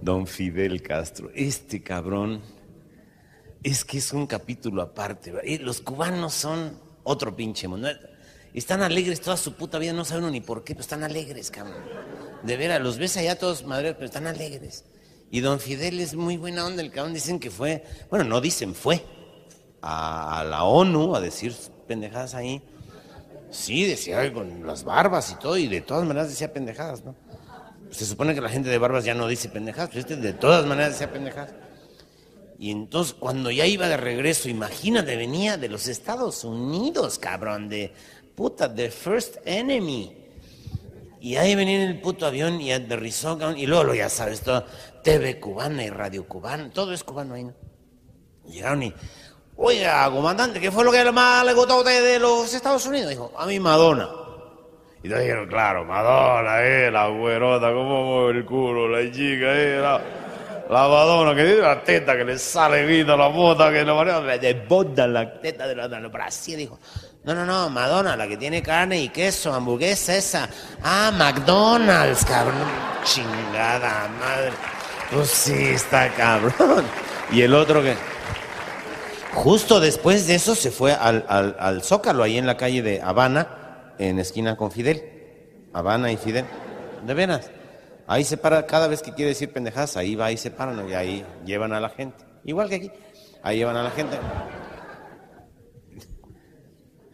Don Fidel Castro. Este cabrón es que es un capítulo aparte. Eh, Los cubanos son otro pinche mundo. Están alegres toda su puta vida, no saben ni por qué, pero están alegres, cabrón. De veras, los ves allá todos madres, pero están alegres. Y don Fidel es muy buena onda, el cabrón dicen que fue, bueno, no dicen, fue a, la ONU a decir pendejadas ahí. Sí, decía con las barbas y todo, y de todas maneras decía pendejadas, ¿no? Se supone que la gente de barbas ya no dice pendejadas, pero este de todas maneras decía pendejadas. Y entonces, cuando ya iba de regreso, imagínate, venía de los Estados Unidos, cabrón, de puta, the first enemy. Y ahí venía en el puto avión y aterrizó, cabrón, y luego lo ya sabes, todo, TV cubana y radio cubana, todo es cubano ahí, ¿no? Llegaron y, oiga, comandante, ¿qué fue lo que más le gustó a usted de los Estados Unidos? Dijo, a mí Madonna. Y te dijeron, claro, Madonna, eh, la güerota, cómo mueve el culo, la chica, eh, la, Madonna, que tiene la teta que le sale vida, la bota que le desborda la teta de la, de la Brasil, dijo. No, no, no, Madonna, la que tiene carne y queso, hamburguesa esa. Ah, McDonald's, cabrón. Chingada madre. Pues sí, está cabrón. Y el otro que... Justo después de eso se fue al, al, al Zócalo, ahí en la calle de Habana, en esquina con Fidel. Habana y Fidel. De veras. Ahí se para, cada vez que quiere decir pendejadas, ahí va y se paran y ahí llevan a la gente. Igual que aquí. Ahí llevan a la gente.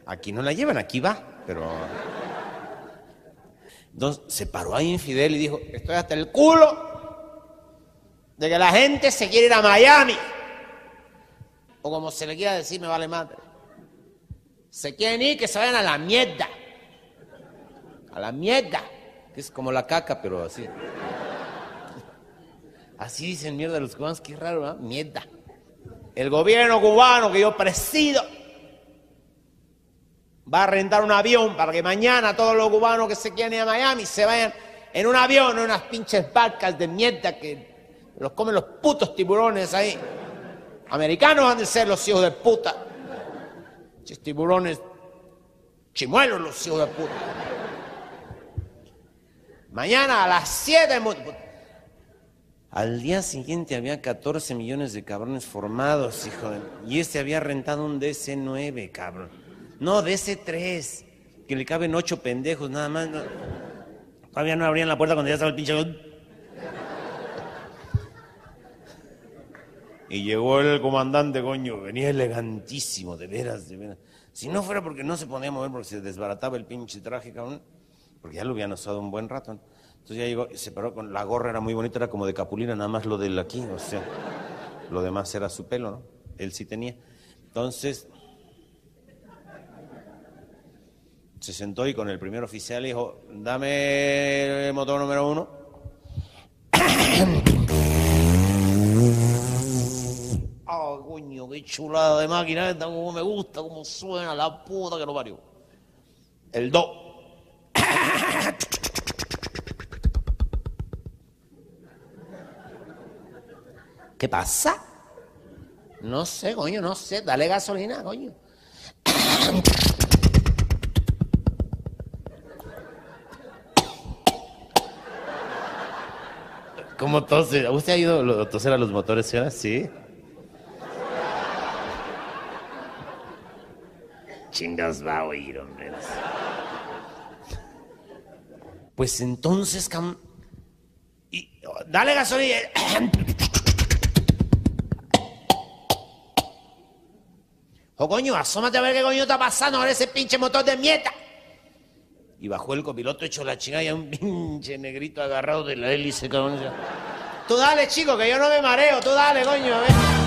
Aquí no la llevan, aquí va, pero... Entonces se paró ahí Fidel y dijo, estoy hasta el culo de que la gente se quiere ir a Miami. O como se le quiera decir, me vale madre. Se quieren ir, que se vayan a la mierda. A la mierda. Que es como la caca, pero así. Así dicen mierda los cubanos, qué raro, ¿no? Mierda. El gobierno cubano que yo presido va a rentar un avión para que mañana todos los cubanos que se quieran ir a Miami se vayan en un avión, en unas pinches barcas de mierda que los comen los putos tiburones ahí. Americanos han de ser los hijos de puta. Pinches tiburones chimuelos los hijos de puta. Mañana a las 7 Al día siguiente había 14 millones de cabrones formados, hijo de... Y este había rentado un DC-9, cabrón. No, DC-3, que le caben ocho pendejos nada más. Todavía no abrían la puerta cuando ya estaba el pinche... Y llegó el comandante, coño, venía elegantísimo, de veras, de veras. Si no fuera porque no se podía mover, porque se desbarataba el pinche traje, cabrón, porque ya lo habían usado un buen rato. Entonces ya llegó, se paró con la gorra, era muy bonita, era como de capulina, nada más lo del aquí, o sea, lo demás era su pelo, ¿no? Él sí tenía. Entonces, se sentó y con el primer oficial dijo, dame el motor número uno. Oh, coño, qué chulada de máquina esta, como me gusta, cómo suena la puta que lo parió. El do. ¿Qué pasa? No sé, coño, no sé. Dale gasolina, coño. ¿Cómo tose? ¿Usted ha ido a toser a los motores, señora? Sí. Chingas va a oír, hombre. Pues entonces, cam... y, dale gasolina. O coño, asómate a ver qué coño está pasando con ese pinche motor de mierda. Y bajó el copiloto hecho la chingada y a un pinche negrito agarrado de la hélice, cabrón. Tú dale, chico, que yo no me mareo. Tú dale, coño. A ver.